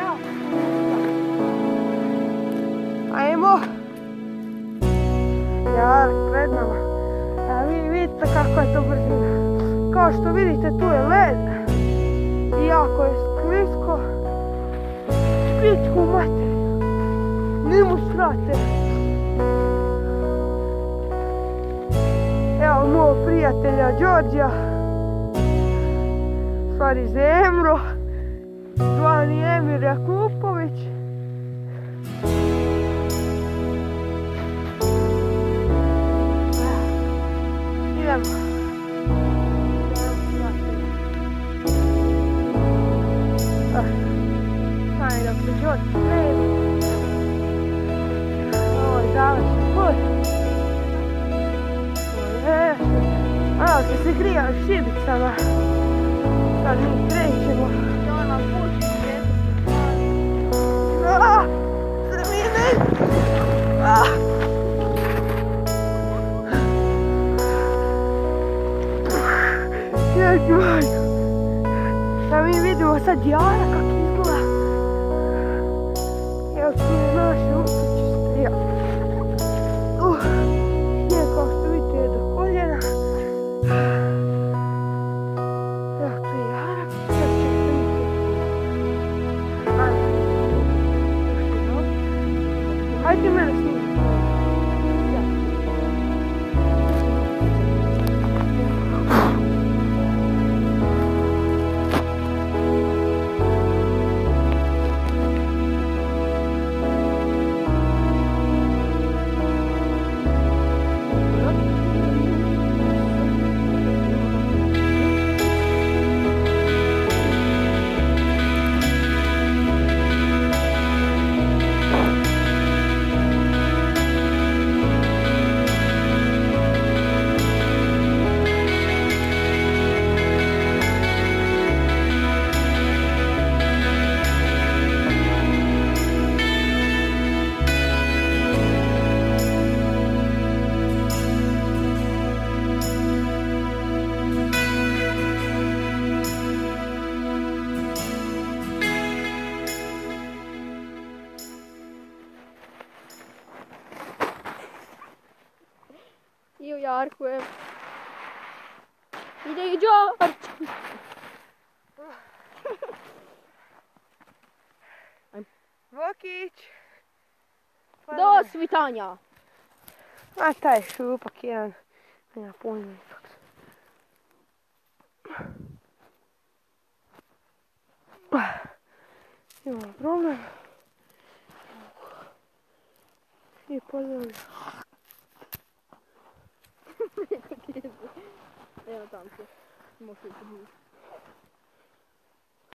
Bravo. Ajmo. Ja, pred nama. A vi vidite kako je to brzina. Kao što vidite tu je led. I jako je sklisko. Špičku mate. Nimo srate. Evo moj prijatelja Đorđa. Stvari Zemro. Zvani Emir Jakupović. Idemo. Dok se Đorđe spremi. Ovo je završen put. Je. Malo se se grija šibicama. Sad mi krećemo. Puši Ah! Majko. Da mi vidimo sad Jara kako izgleda. Evo tu je naš ukućište. Ja. Uh, snijeg kao što vidite je do koljena. Evo tu je Jara. Sad će mene Yarkłem. Bir de George. Wokić. Do switania. A taj šupak jedan. Nema pojma ipak. Imamo problem. I pozdravljam. Я на танке. Может, это будет.